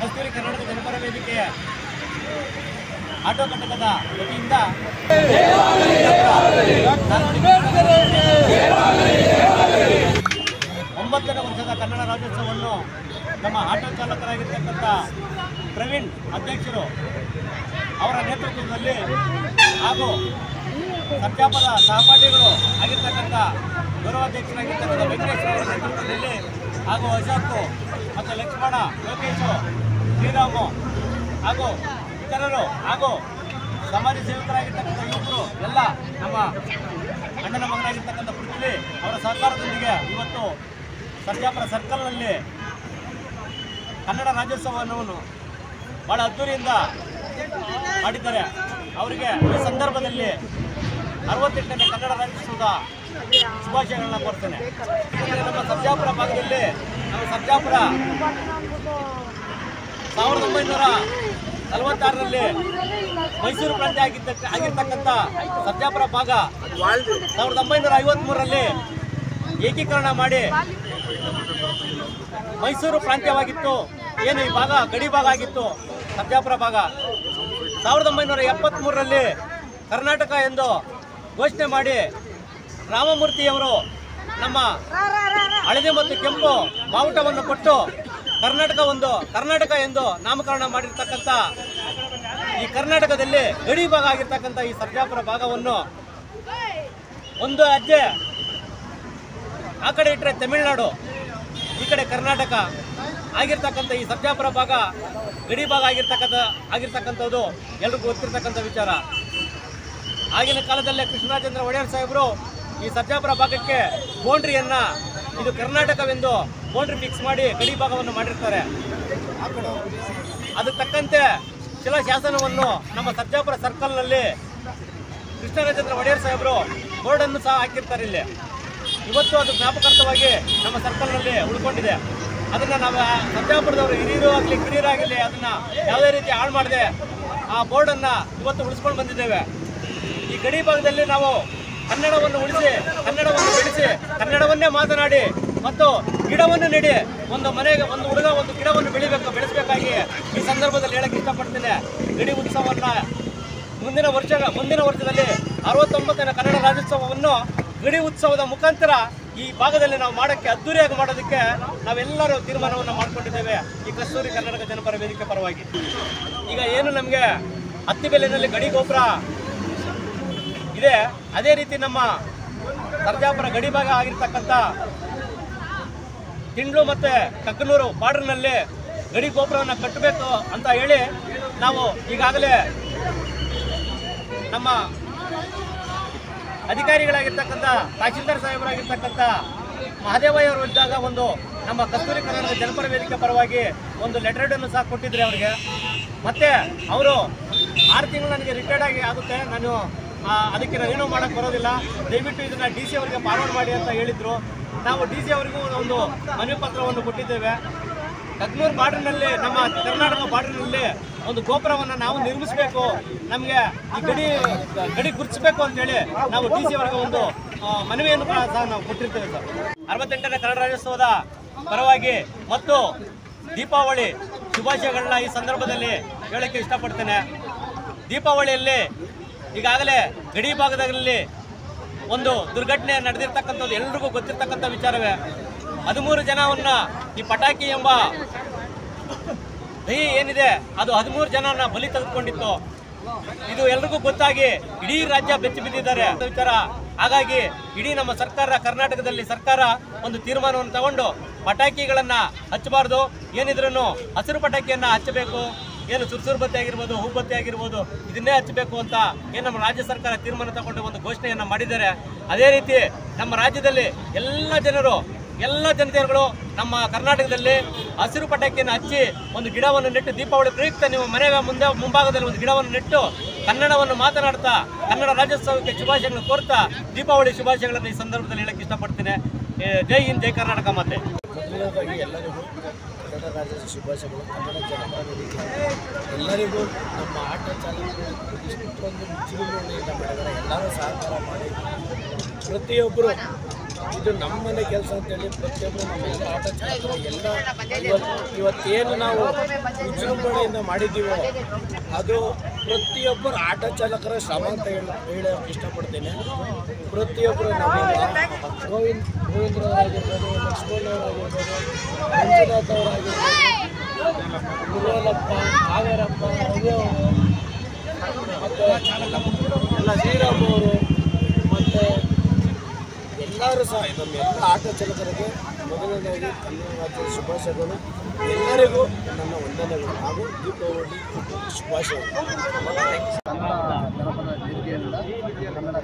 ಕಸ್ತೂರಿ ಕರ್ನಾಟಕ ಜನಪರ ವೇದಿಕೆಯ ಆಟೋ ಘಟಕದ ವತಿಯಿಂದ ಒಂಬತ್ತನೇ ವರ್ಷದ ಕನ್ನಡ ರಾಜ್ಯೋತ್ಸವವನ್ನು ನಮ್ಮ ಆಟೋ ಚಾಲಕರಾಗಿರ್ತಕ್ಕಂಥ ಪ್ರವೀಣ್ ಅಧ್ಯಕ್ಷರು ಅವರ ನೇತೃತ್ವದಲ್ಲಿ ಹಾಗೂ ಸರ್ಜಾಪದ ಸಹಪಾಠಿಗಳು ಆಗಿರ್ತಕ್ಕಂಥ ಗೌರವಾಧ್ಯಕ್ಷರಾಗಿರ್ತಕ್ಕಂಥ ವೆಂಕಟೇಶ್ವರ ನೇತೃತ್ವದಲ್ಲಿ ಹಾಗೂ ಅಶೋಕ್ ಮತ್ತು ಲಕ್ಷ್ಮಣ ಲೋಕೇಶು ಶ್ರೀರಾಮು ಹಾಗೂ ಇತರರು ಹಾಗೂ ಸಮಾಜ ಸೇವಕರಾಗಿರ್ತಕ್ಕಂಥ ಯುವಕರು, ಎಲ್ಲ ನಮ್ಮ ಅಣ್ಣನ ಮಗನಾಗಿರ್ತಕ್ಕಂಥ ಪೃಥ್ವಿ ಅವರ ಸಹಕಾರದೊಂದಿಗೆ ಇವತ್ತು ಸರ್ಜಾಪುರ ಸರ್ಕಲ್ನಲ್ಲಿ ಕನ್ನಡ ರಾಜ್ಯೋತ್ಸವವನ್ನು ಬಹಳ ಅದ್ದೂರಿಯಿಂದ ಮಾಡಿದ್ದಾರೆ. ಅವರಿಗೆ ಈ ಸಂದರ್ಭದಲ್ಲಿ ಅರವತ್ತೆಂಟನೇ ಕನ್ನಡ ರಾಜ್ಯೋತ್ಸವದ ಶುಭಾಶಯಗಳನ್ನ ಕೊಡ್ತೇನೆ ನಮ್ಮ ಸರ್ಜಾಪುರ ಭಾಗದಲ್ಲಿ ನಮ್ಮ ಸರ್ಜಾಪುರ ಸಾವಿರದ ಒಂಬೈನೂರ ನಲವತ್ತಾರರಲ್ಲಿ ಮೈಸೂರು ಪ್ರಾಂತ್ಯ ಆಗಿದ್ದ ಆಗಿರ್ತಕ್ಕಂಥ ಸತ್ಯಾಪುರ ಭಾಗ ಸಾವಿರದ ಒಂಬೈನೂರ ಐವತ್ಮೂರರಲ್ಲಿ ಏಕೀಕರಣ ಮಾಡಿ ಮೈಸೂರು ಪ್ರಾಂತ್ಯವಾಗಿತ್ತು. ಏನು ಈ ಭಾಗ? ಗಡಿ ಭಾಗ ಆಗಿತ್ತು. ಸತ್ಯಾಪುರ ಭಾಗ. ಸಾವಿರದ ಒಂಬೈನೂರ ಎಪ್ಪತ್ತ್ಮೂರರಲ್ಲಿ ಕರ್ನಾಟಕ ಎಂದು ಘೋಷಣೆ ಮಾಡಿ ರಾಮಮೂರ್ತಿಯವರು ನಮ್ಮ ಹಳದಿ ಮತ್ತು ಕೆಂಪು ಬಾವುಟವನ್ನು ಕೊಟ್ಟು ಕರ್ನಾಟಕ ಒಂದು, ಕರ್ನಾಟಕ ಎಂದು ನಾಮಕರಣ ಮಾಡಿರ್ತಕ್ಕಂಥ ಈ ಕರ್ನಾಟಕದಲ್ಲಿ ಗಡಿ ಭಾಗ ಆಗಿರ್ತಕ್ಕಂಥ ಈ ಸರ್ಜಾಪುರ ಭಾಗವನ್ನು ಒಂದು ಅಜ್ಜೆ ಆ ಕಡೆ ಇಟ್ಟರೆ ತಮಿಳುನಾಡು, ಈ ಕಡೆ ಕರ್ನಾಟಕ ಆಗಿರ್ತಕ್ಕಂಥ ಈ ಸರ್ಜಾಪುರ ಭಾಗ ಗಡಿ ಭಾಗ ಆಗಿರ್ತಕ್ಕಂಥ, ಆಗಿರ್ತಕ್ಕಂಥದ್ದು ಎಲ್ರಿಗೂ ಗೊತ್ತಿರ್ತಕ್ಕಂಥ ವಿಚಾರ. ಆಗಿನ ಕಾಲದಲ್ಲೇ ಕೃಷ್ಣರಾಜೇಂದ್ರ ಒಡೆಯರ್ ಸಾಹೇಬರು ಈ ಸರ್ಜಾಪುರ ಭಾಗಕ್ಕೆ ಬೌಂಡ್ರಿಯನ್ನ ಇದು ಕರ್ನಾಟಕವೆಂದು ಬೌಂಡ್ರಿ ಫಿಕ್ಸ್ ಮಾಡಿ ಗಡಿ ಭಾಗವನ್ನು ಮಾಡಿರ್ತಾರೆ. ಅದಕ್ಕೆ ತಕ್ಕಂತೆ ಶಿಲಾಶಾಸನವನ್ನು ನಮ್ಮ ಸರ್ಜಾಪುರ ಸರ್ಕಲ್ನಲ್ಲಿ ಕೃಷ್ಣರಾಜೇಂದ್ರ ಒಡೆಯರ್ ಸಾಹೇಬರು ಬೋರ್ಡನ್ನು ಸಹ ಹಾಕಿರ್ತಾರೆ ಇಲ್ಲಿ. ಇವತ್ತು ಅದು ಜ್ಞಾಪಕಾರ್ಥವಾಗಿ ನಮ್ಮ ಸರ್ಕಲ್ನಲ್ಲಿ ಉಳ್ಕೊಂಡಿದೆ. ಅದನ್ನು ನಾವು ಸರ್ಜಾಪುರದವರು ಹಿರಿಯರು ಆಗಲಿ ಕಿರಿಯರಾಗಲಿ ಅದನ್ನು ಯಾವುದೇ ರೀತಿ ಹಾಳು ಮಾಡದೆ ಆ ಬೋರ್ಡನ್ನು ಇವತ್ತು ಉಳಿಸ್ಕೊಂಡು ಬಂದಿದ್ದೇವೆ. ಈ ಗಡಿ ಭಾಗದಲ್ಲಿ ನಾವು ಕನ್ನಡವನ್ನು ಉಳಿಸಿ, ಕನ್ನಡವನ್ನು ಬೆಳೆಸಿ, ಕನ್ನಡವನ್ನೇ ಮಾತನಾಡಿ ಮತ್ತು ಗಿಡವನ್ನು ನೀಡಿ. ಒಂದು ಮನೆಗೆ, ಒಂದು ಹುಡುಗ ಒಂದು ಗಿಡವನ್ನು ಬೆಳಿಬೇಕು, ಬೆಳೆಸಬೇಕಾಗಿ ಈ ಸಂದರ್ಭದಲ್ಲಿ ಹೇಳಕ್ಕೆ ಇಷ್ಟಪಡ್ತೇನೆ. ಗಡಿ ಉತ್ಸವವನ್ನು ಮುಂದಿನ ವರ್ಷ, ಮುಂದಿನ ವರ್ಷದಲ್ಲಿ ಅರವತ್ತೊಂಬತ್ತನೇ ಕನ್ನಡ ರಾಜ್ಯೋತ್ಸವವನ್ನು ಗಡಿ ಉತ್ಸವದ ಮುಖಾಂತರ ಈ ಭಾಗದಲ್ಲಿ ನಾವು ಮಾಡೋಕ್ಕೆ ಅದ್ದೂರಿಯಾಗಿ ಮಾಡೋದಕ್ಕೆ ನಾವೆಲ್ಲರೂ ತೀರ್ಮಾನವನ್ನು ಮಾಡಿಕೊಂಡಿದ್ದೇವೆ. ಈ ಕಸ್ತೂರಿ ಕರ್ನಾಟಕ ಜನಪರ ವೇದಿಕೆ ಪರವಾಗಿ. ಈಗ ಏನು ನಮಗೆ ಹತ್ತಿಬೆಲೆನಲ್ಲಿ ಗಡಿ ಗೋಪುರ ಇದೆ. ಅದೇ ರೀತಿ ನಮ್ಮ ಸರ್ಜಾಪುರ ಗಡಿ ಭಾಗ ಆಗಿರ್ತಕ್ಕಂಥ ತಿಂಡ್ಲು ಮತ್ತೆ ಕಕ್ಕನೂರು ಬಾರ್ಡರ್ನಲ್ಲಿ ಗಡಿ ಗೋಪುರವನ್ನು ಕಟ್ಟಬೇಕು ಅಂತ ಹೇಳಿ ನಾವು ಈಗಾಗಲೇ ನಮ್ಮ ಅಧಿಕಾರಿಗಳಾಗಿರ್ತಕ್ಕಂಥ, ತಹಶೀಲ್ದಾರ್ ಸಾಹೇಬರಾಗಿರ್ತಕ್ಕಂಥ ಮಹದೇವಯ್ಯ ಅವರು ಇದ್ದಾಗ ಒಂದು ನಮ್ಮ ಕಸ್ತೂರಿ ಕನ್ನಡ ಜನಪರ ವೇದಿಕೆ ಪರವಾಗಿ ಒಂದು ಲೆಟರ್ ಅನ್ನು ಸಹ ಕೊಟ್ಟಿದ್ರಿ ಅವರಿಗೆ. ಮತ್ತೆ ಅವರು ಆರು ತಿಂಗಳು ನನಗೆ ರಿಟೈರ್ಡ್ ಆಗಿ ಆಗುತ್ತೆ. ನಾನು ಅದಕ್ಕೆ ನಾನು ಏನೂ ಮಾಡೋಕ್ಕೆ ಬರೋದಿಲ್ಲ. ದಯವಿಟ್ಟು ಇದನ್ನ ಡಿ ಸಿ ಅವರಿಗೆ ಫಾರ್ವರ್ಡ್ ಮಾಡಿ ಅಂತ ಹೇಳಿದ್ರು. ನಾವು ಡಿ ಸಿ ಅವರಿಗೂ ಒಂದು ಮನವಿ ಪತ್ರವನ್ನು ಕೊಟ್ಟಿದ್ದೇವೆ. ಕಗ್ನೂರು ಬಾರ್ಡರ್ನಲ್ಲಿ ನಮ್ಮ ಕರ್ನಾಟಕ ಬಾರ್ಡರ್ನಲ್ಲಿ ಒಂದು ಗೋಪುರವನ್ನು ನಾವು ನಿರ್ಮಿಸಬೇಕು. ನಮಗೆ ಈ ಗಡಿ ಗಡಿ ಗುರುತಿಸಬೇಕು ಅಂತೇಳಿ ನಾವು ಡಿ ಸಿ ಅವರಿಗೆ ಒಂದು ಮನವಿಯನ್ನು ಸಹ ನಾವು ಕೊಟ್ಟಿರ್ತೇವೆ ಸರ್. ಅರವತ್ತೆಂಟನೇ ಕನ್ನಡ ರಾಜ್ಯೋತ್ಸವದ ಪರವಾಗಿ ಮತ್ತು ದೀಪಾವಳಿ ಶುಭಾಶಯಗಳನ್ನ ಈ ಸಂದರ್ಭದಲ್ಲಿ ಹೇಳಕ್ಕೆ ಇಷ್ಟಪಡ್ತೇನೆ. ದೀಪಾವಳಿಯಲ್ಲಿ ಈಗಾಗಲೇ ಗಡಿ ಭಾಗದಲ್ಲಿ ಒಂದು ದುರ್ಘಟನೆ ನಡೆದಿರ್ತಕ್ಕಂಥದ್ದು ಎಲ್ರಿಗೂ ಗೊತ್ತಿರ್ತಕ್ಕಂಥ ವಿಚಾರವೇ. ಹದಿಮೂರು ಜನವನ್ನ ಈ ಪಟಾಕಿ ಎಂಬ ದಹಿ ಏನಿದೆ, ಅದು ಹದಿಮೂರು ಜನನ ಬಲಿ ತೆಗೆದುಕೊಂಡಿತ್ತು. ಇದು ಎಲ್ರಿಗೂ ಗೊತ್ತಾಗಿ ಇಡೀ ರಾಜ್ಯ ಬೆಚ್ಚಿ ಬಿದ್ದಿದ್ದಾರೆ ಅಂತ ವಿಚಾರ. ಹಾಗಾಗಿ ಇಡೀ ನಮ್ಮ ಸರ್ಕಾರ, ಕರ್ನಾಟಕದಲ್ಲಿ ಸರ್ಕಾರ ಒಂದು ತೀರ್ಮಾನವನ್ನು ತಗೊಂಡು ಪಟಾಕಿಗಳನ್ನ ಹಚ್ಚಬಾರ್ದು. ಏನಿದ್ರೂ ಹಸಿರು ಪಟಾಕಿಯನ್ನ ಹಚ್ಚಬೇಕು. ಏನು ಚುರುಚುರು ಬತ್ತಿ ಆಗಿರ್ಬೋದು ಹೂಬತ್ತಿ ಆಗಿರ್ಬೋದು, ಇದನ್ನೇ ಹಚ್ಚಬೇಕು ಅಂತ ಏನು ನಮ್ಮ ರಾಜ್ಯ ಸರ್ಕಾರ ತೀರ್ಮಾನ ತಗೊಂಡು ಒಂದು ಘೋಷಣೆಯನ್ನು ಮಾಡಿದ್ದಾರೆ. ಅದೇ ರೀತಿ ನಮ್ಮ ರಾಜ್ಯದಲ್ಲಿ ಎಲ್ಲ ಜನರು, ಎಲ್ಲ ಜನತೆಗಳು ನಮ್ಮ ಕರ್ನಾಟಕದಲ್ಲಿ ಹಸಿರು ಪಟಾಕಿಯನ್ನು ಹಚ್ಚಿ ಒಂದು ಗಿಡವನ್ನು ನೆಟ್ಟು ದೀಪಾವಳಿ ಪ್ರಯುಕ್ತ ನೀವು ಮನೆಯ ಮುಂದೆ, ಮುಂಭಾಗದಲ್ಲಿ ಒಂದು ಗಿಡವನ್ನು ನೆಟ್ಟು ಕನ್ನಡವನ್ನು ಮಾತನಾಡ್ತಾ, ಕನ್ನಡ ರಾಜ್ಯೋತ್ಸವಕ್ಕೆ ಶುಭಾಶಯಗಳನ್ನು ಕೋರ್ತಾ ದೀಪಾವಳಿ ಶುಭಾಶಯಗಳನ್ನು ಈ ಸಂದರ್ಭದಲ್ಲಿ ಹೇಳಕ್ಕೆ ಇಷ್ಟಪಡ್ತೇನೆ. ಜೈ ಹಿಂದ್, ಜೈ ಕರ್ನಾಟಕ ಮಾತೆ. ಎಲ್ಲರಿಗೂ ಕನ್ನಡ ರಾಜ್ಯದ ಶುಭಾಶಯಗಳು. ಕನ್ನಡ ಜನಪರ ವೇದಿಕೆ ಎಲ್ಲರಿಗೂ ನಮ್ಮ ಆಟ ಚಾಲಕರು ಇಷ್ಟೊಂದು ವಿಜೃಂಭಣೆಯಿಂದ ಎಲ್ಲರೂ ಸಹಕಾರ ಮಾಡಿ. ಪ್ರತಿಯೊಬ್ಬರು, ಇದು ನಮ್ಮನೆ ಕೆಲಸ ಅಂತೇಳಿ ಪ್ರತಿಯೊಬ್ಬರು ನಮ್ಮೆಲ್ಲ ಆಟ ಚಾಲಕರು, ಎಲ್ಲ ಇವತ್ತು, ಇವತ್ತೇನು ನಾವು ವಿಜೃಂಭಣೆಯಿಂದ ಮಾಡಿದ್ದೀವೋ, ಅದು ಪ್ರತಿಯೊಬ್ಬರು ಆಟೋ ಚಾಲಕರ ಶ್ರಮ ಅಂತ ಹೇಳಿ ಹೇಳೋಕೆ ಇಷ್ಟಪಡ್ತೇನೆ. ಪ್ರತಿಯೊಬ್ಬರು ನಮ್ಮ ಗೋವಿಂದ್ ಗೋವಿಂದ್ರವರಾಗಿರ್ಬೋದು ಲಕ್ಷ್ಮಣವರಾಗಿರ್ಬೋದು ಮಂಜುನಾಥ್ ಅವರಾಗಿರ್ಬೋದು ಗುರುವಲಪ್ಪ ಕಾವೇರಪ್ಪ ರವಿ ಅವರು ಮತ್ತು ಎಲ್ಲ ಶ್ರೀರಾಮ್ ಅವರು ಮತ್ತು ಎಲ್ಲರೂ ಸಹ ನಮ್ಮ ಎಲ್ಲ ಆಟ ಚಾಲಕರಿಗೆ ಮೊದಲನೇದಾಗಿ ಕನ್ನಡ ರಾಜ್ಯದ ಶುಭಾಶಯಗಳು ಎಲ್ಲರಿಗೂ ನನ್ನ ವಂದನೆಗಳು ಹಾಗೂ ದೀಪಾವಳಿ ಶುಭಾಶಯಗಳು. ಕನ್ನಡ ಜನಪದ ವೇದಿಕೆಯಿಂದ ಕನ್ನಡ